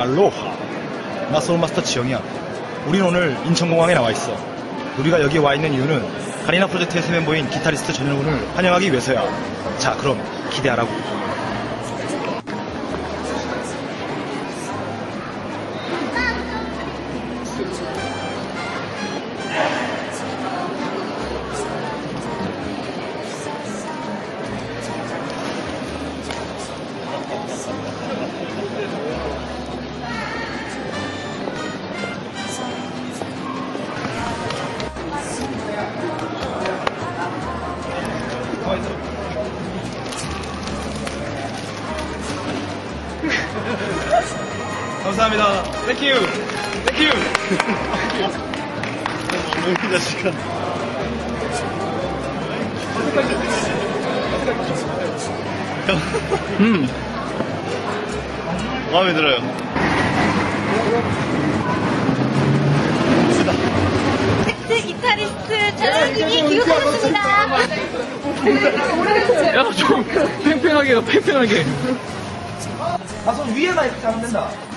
알로하. 나 소울마스터 지영이야. 우린 오늘 인천공항에 나와 있어. 우리가 여기 와 있는 이유는 가리나 프로젝트의 새 멤버인 기타리스트 전현훈을 환영하기 위해서야. 자, 그럼 기대하라고. 감사합니다. Thank you. Thank you. 이 자식아. 음. 마음에 들어요. 텍스 기타리스트 전현준이 귀국하셨습니다. 야, 좀 팽팽하게 가, 팽팽하게. 아, 손 위에만 이렇게 하면 된다.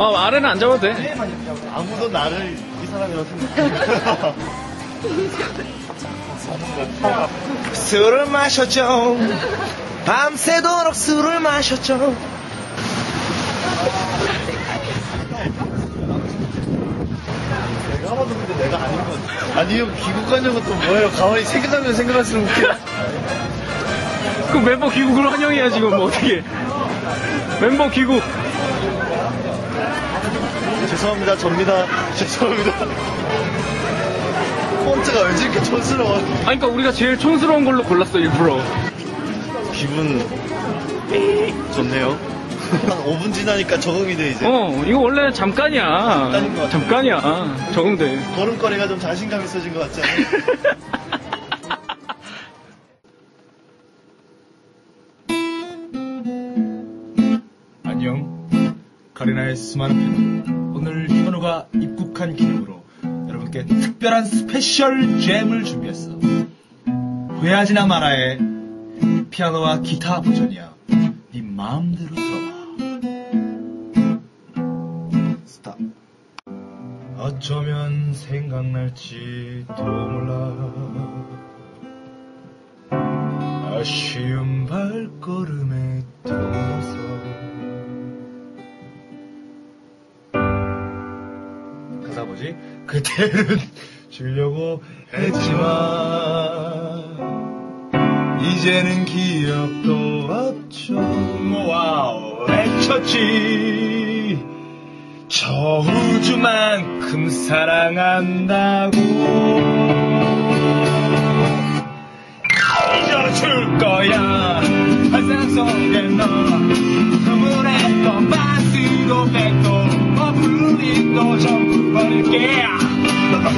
아, 아래는 안 잡아도 돼. 아무도 나를 이 사람이라고 생각해. 술을 마셨죠. 밤새도록 술을 마셨죠. 내가 봐도 근데 내가 아닌 건. 아니요, 귀국하냐고 또 뭐예요? 가만히 생각하면 생각할수록 웃겨. 그 멤버 귀국을 환영해야 지금 뭐 어떻게. 멤버 귀국. 죄송합니다, 접니다. 죄송합니다. 폰트가 왠지 이렇게 촌스러워. 아니, 그러니까 우리가 제일 촌스러운 걸로 골랐어, 일부러. 기분 좋네요. 한 5분 지나니까 적응이 돼, 이제. 어, 이거 원래 잠깐이야. 잠깐인 것 같아. 잠깐이야. 적응돼. 걸음걸이가 좀 자신감 있어진 것 같지 않아요? 안녕. 가리나의 수많은 팬. 오늘 현우가 입국한 기념으로 여러분께 특별한 special jam을 준비했어. 후회하지나 마라의 피아노와 기타 버전이야. 네 마음대로 들어봐. Stop. 어쩌면 생각날지도 몰라. 아쉬운 발걸음에 뭐지? 그때는 주려고 했지만 이제는 기억도 없죠. 와우 외쳤지. 저 우주만큼 사랑한다고. 잊어줄 거야. 환상 속에 너 흐물했던 반스도 백도 어플링도 전부 버릴게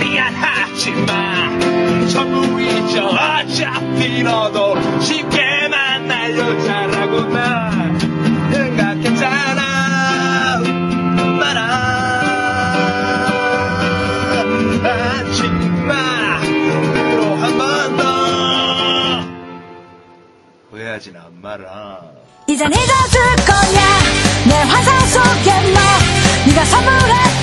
미안하지만 전부 잊어 어차피 너도 쉽게 만날 여자라고 난 생각했잖아. 말아 하지마. 그로 한 번 더 후회하진 않마라 이젠 잊어줄 거야. 내 환상 속에 너. 네가 선물했던